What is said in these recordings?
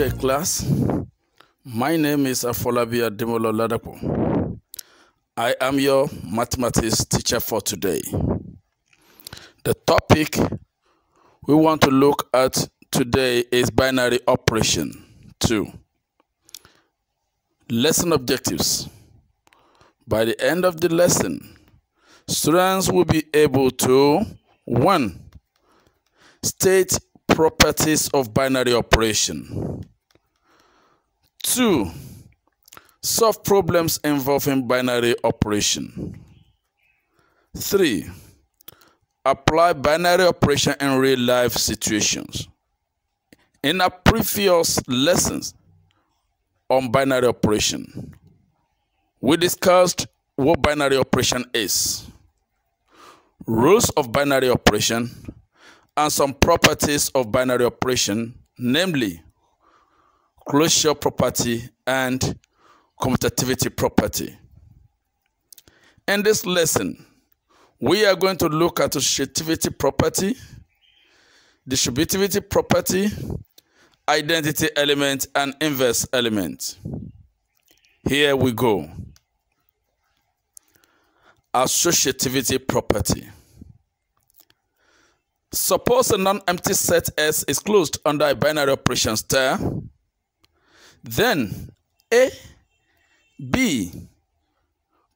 Good class. My name is Afolabi Ademola Ladapo. I am your mathematics teacher for today. The topic we want to look at today is binary operation 2. Lesson objectives. By the end of the lesson, students will be able to 1. State properties of binary operation. 2. Solve problems involving binary operation. 3. Apply binary operation in real life situations. In our previous lessons on binary operation, we discussed what binary operation is, rules of binary operation, and some properties of binary operation, namely closure property and commutativity property. In this lesson, we are going to look at associativity property, distributivity property, identity element, and inverse element. Here we go. Associativity property. Suppose a non-empty set S is closed under a binary operation star, then A, B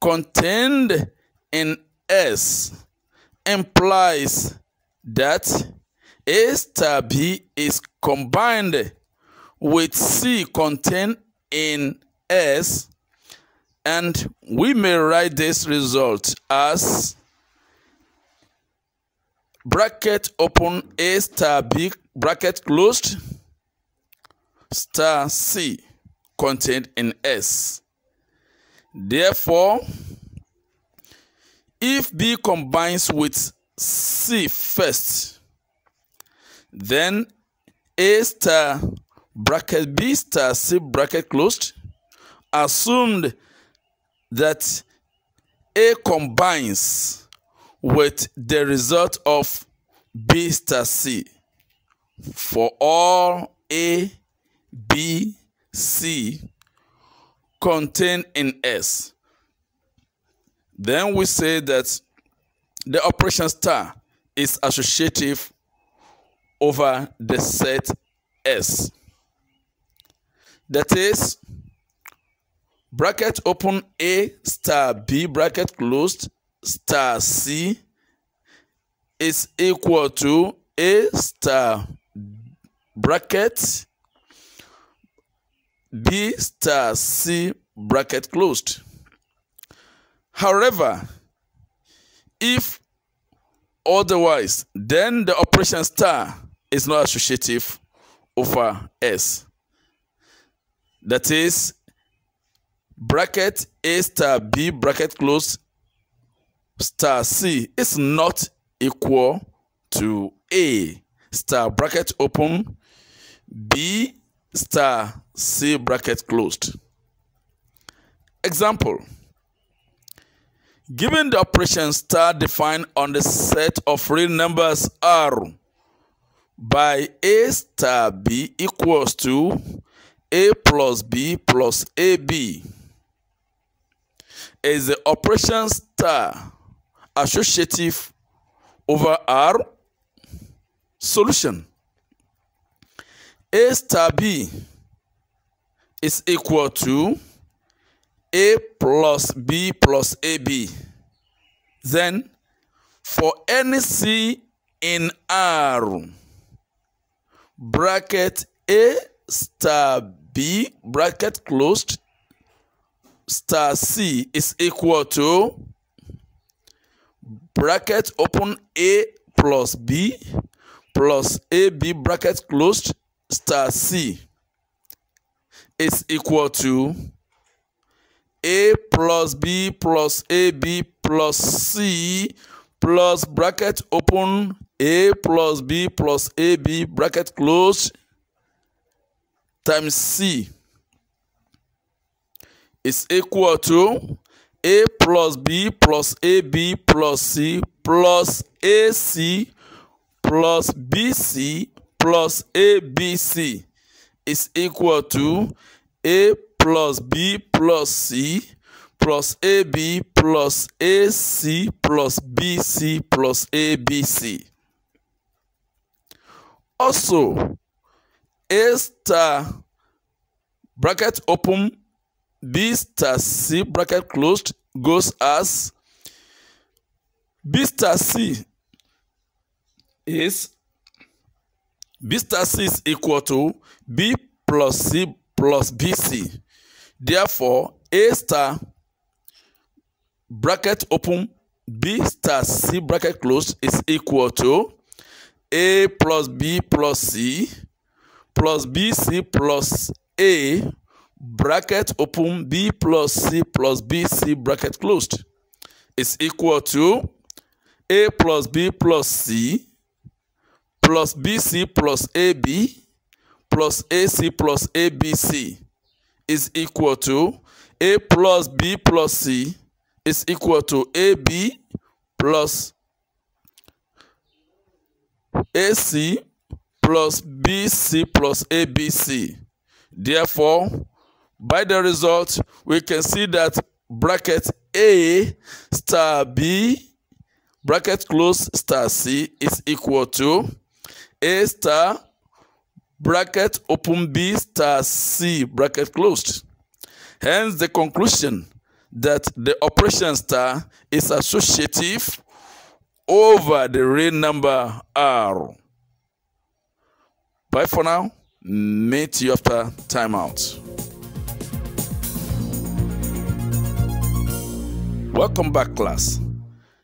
contained in S implies that A star B is combined with C contained in S. And we may write this result as bracket open A star B bracket closed star C contained in S. Therefore, if B combines with C first, then A star bracket B star C bracket closed assumed that A combines with the result of B star C for all A, B, C contained in S. Then we say that the operation star is associative over the set S. That is, bracket open A star B bracket closed star C is equal to A star bracket B star C bracket closed. However, if otherwise, then the operation star is not associative over S. That is, bracket A star B bracket closed star C is not equal to A star bracket open B star C bracket closed. Example. Given the operation star defined on the set of real numbers R by A star B equals to A plus B plus AB is the operation star associative over R solution. A star B is equal to A plus B plus AB. Then, for any C in R, bracket A star B bracket closed star C is equal to bracket open A plus B plus AB bracket closed star C is equal to A plus B plus AB plus C plus bracket open A plus B plus AB bracket closed times C is equal to A plus B plus AB plus C plus AC plus BC plus ABC is equal to A plus B plus C plus AB plus AC plus BC plus ABC. Also, A star bracket open B star C bracket closed goes as B star C is B star C is equal to B plus C plus BC. Therefore, A star bracket open B star C bracket closed is equal to A plus B plus C plus BC plus A bracket open B plus C plus BC bracket closed is equal to A plus B plus C plus BC plus AB plus AC plus ABC is equal to A plus B plus C is equal to AB plus AC plus BC plus ABC. Therefore, by the result, we can see that bracket A star B bracket close star C is equal to A star bracket open B star C bracket closed. Hence the conclusion that the operation star is associative over the real number R. Bye for now. Meet you after timeout. Welcome back class.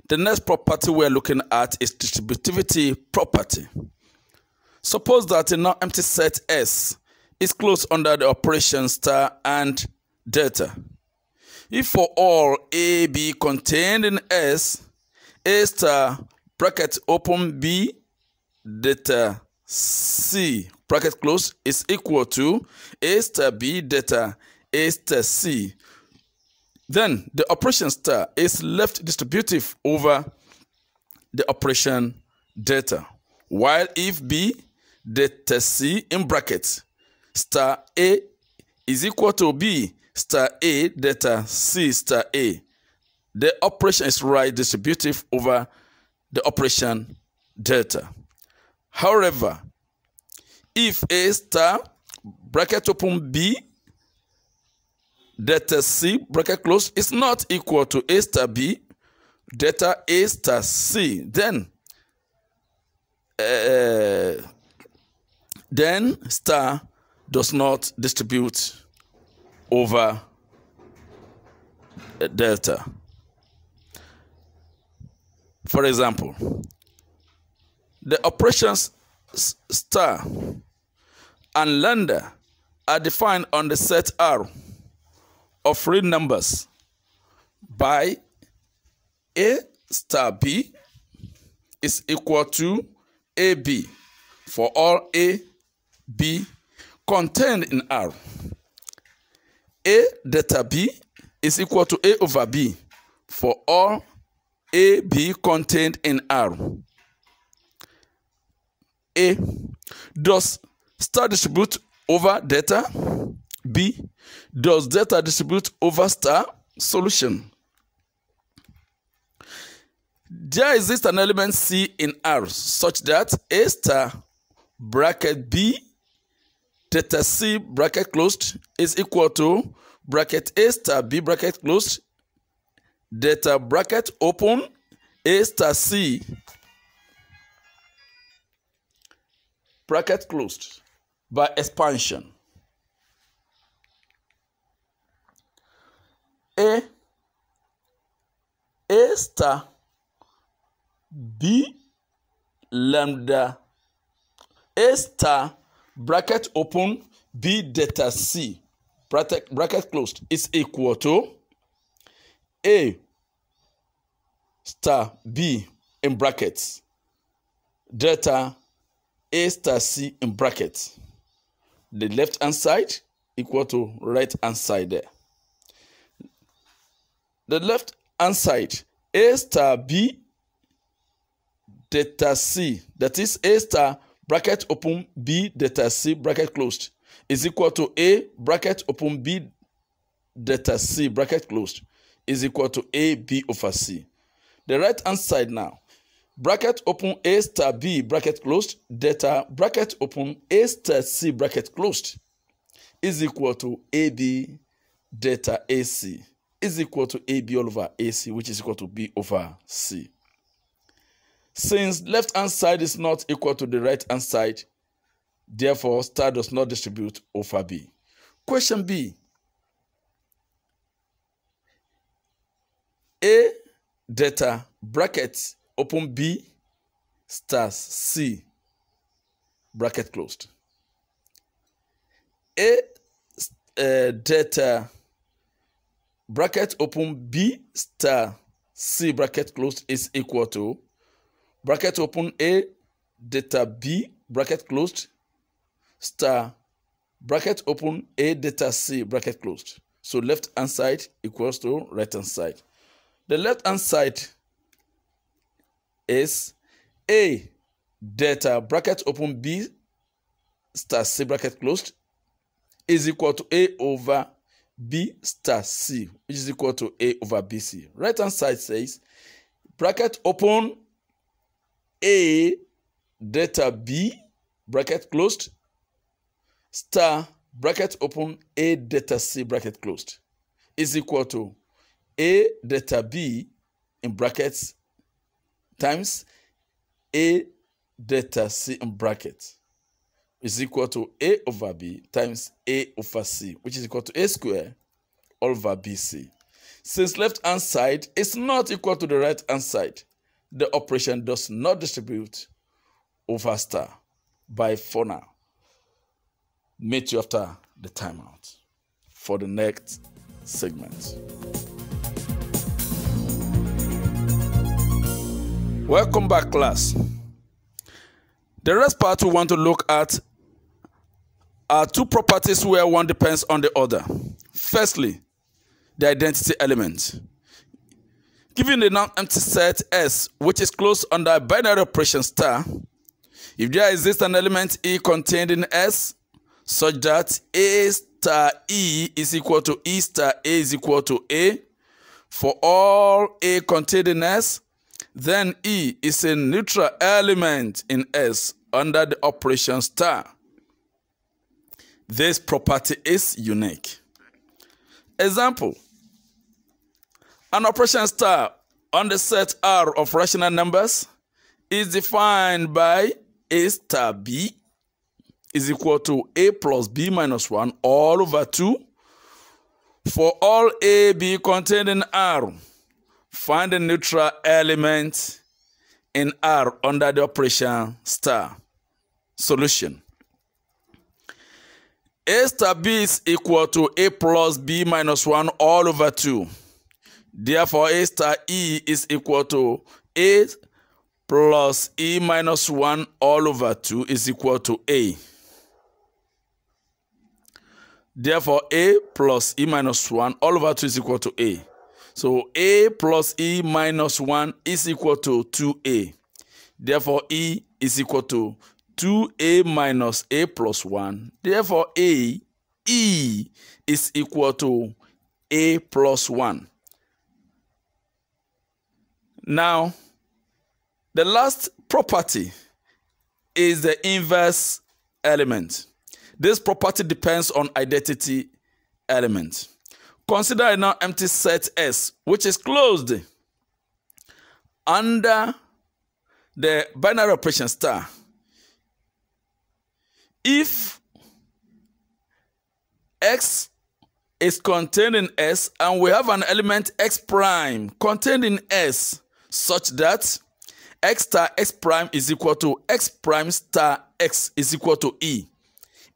The next property we're looking at is distributivity property. Suppose that a non-empty set S is closed under the operation star and delta. If for all A, B contained in S, A star bracket open B delta C bracket close is equal to A star B delta A star C. Then the operation star is left distributive over the operation delta. While if B delta C in brackets star A is equal to B star A delta C star A. The operation is right distributive over the operation delta. However, if A star bracket open B delta C bracket close is not equal to A star B. Delta A star C, then uh, then star does not distribute over delta. For example, the operations star and lambda are defined on the set R of real numbers by A star B is equal to AB for all A, B contained in R. A delta B is equal to A over B for all A, B contained in R. A. Does star distribute over delta? B. Does delta distribute over star? Solution. There exists an element C in R such that A star bracket B delta C bracket closed is equal to bracket A star B bracket closed delta bracket open A star C bracket closed by expansion. A A star B lambda A star bracket open B delta C bracket, bracket closed is equal to A star B in brackets delta A star C in brackets. The left hand side equal to right hand side there. The left hand side A star B delta C. That is A star bracket open B delta C bracket closed. Is equal to A bracket open B delta C bracket closed. Is equal to A B over C. The right hand side now, bracket open A star B bracket closed. Delta bracket open A star C bracket closed. Is equal to AB delta AC is equal to AB all over AC which is equal to B over C. Since left hand side is not equal to the right hand side, therefore star does not distribute over B. Question B. A delta bracket open B stars C bracket closed. A uh, delta bracket open B star C bracket closed is equal to bracket open A, delta B, bracket closed, star, bracket open A, delta C, bracket closed. So left hand side equals to right hand side. The left hand side is A, delta, bracket open B, star C, bracket closed, is equal to A over B star C, which is equal to A over BC. Right hand side says bracket open a delta B bracket closed star bracket open A delta C bracket closed is equal to A delta B in brackets times A delta C in brackets is equal to A over B times A over C, which is equal to A square over BC. Since left hand side is not equal to the right hand side, the operation does not distribute over star by for now. Meet you after the timeout for the next segment. Welcome back, class. The rest part we want to look at are two properties where one depends on the other. Firstly, the identity element. Given the non-empty set S, which is closed under a binary operation star, if there exists an element E contained in S, such that A star E is equal to E star A is equal to A, for all A contained in S, then E is a neutral element in S under the operation star. This property is unique. Example an operation star on the set R of rational numbers is defined by A star B is equal to A plus B minus 1 all over 2 for all A, B contained in R. Find the neutral element in R under the operation star. Solution. A star B is equal to A plus B minus 1 all over 2. Therefore, A star E is equal to A plus E minus 1 all over 2 is equal to A. Therefore, A plus E minus 1 all over 2 is equal to A. So A plus E minus 1 is equal to 2A. Therefore, E is equal to 2A minus A plus 1. Therefore, A, E is equal to A plus 1. Now, the last property is the inverse element. This property depends on identity element. Consider a non-empty set S, which is closed under the binary operation star. If X is contained in S and we have an element X prime contained in S, such that x star x prime is equal to x prime star x is equal to e.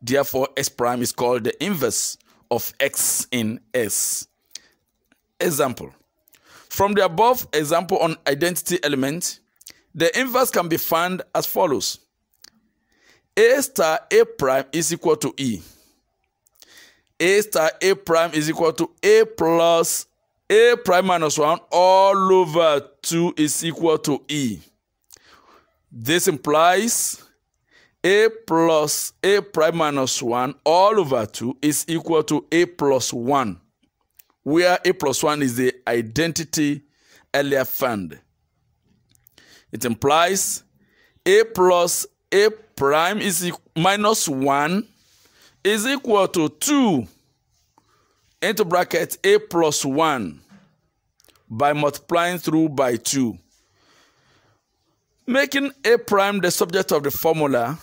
Therefore, x prime is called the inverse of x in S. Example. From the above example on identity element, the inverse can be found as follows. A star A prime is equal to E. A star A prime is equal to A plus a prime minus 1 all over 2 is equal to E. This implies a plus a prime minus 1 all over 2 is equal to a plus 1, where a plus 1 is the identity earlier found. It implies a plus a prime is minus 1 is equal to 2 into bracket a plus 1 by multiplying through by 2. Making a prime the subject of the formula,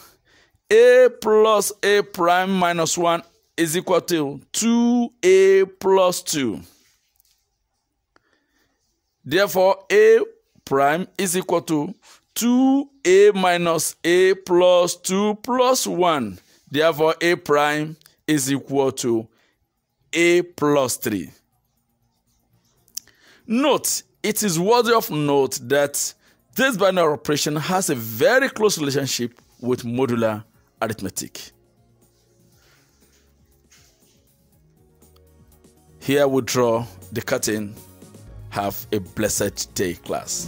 a plus a prime minus 1 is equal to 2a plus 2. Therefore, a prime is equal to 2a minus a plus 2 plus 1. Therefore, a prime is equal to a plus 3. Note, it is worthy of note that this binary operation has a very close relationship with modular arithmetic. Here we draw the curtain. Have a blessed day, class.